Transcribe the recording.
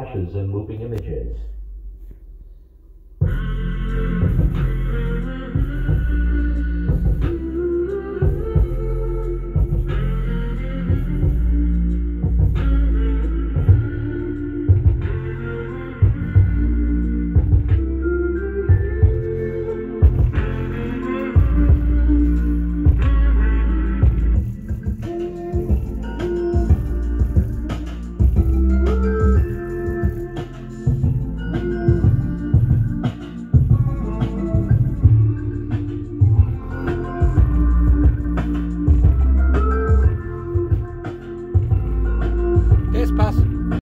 flashes and moving images.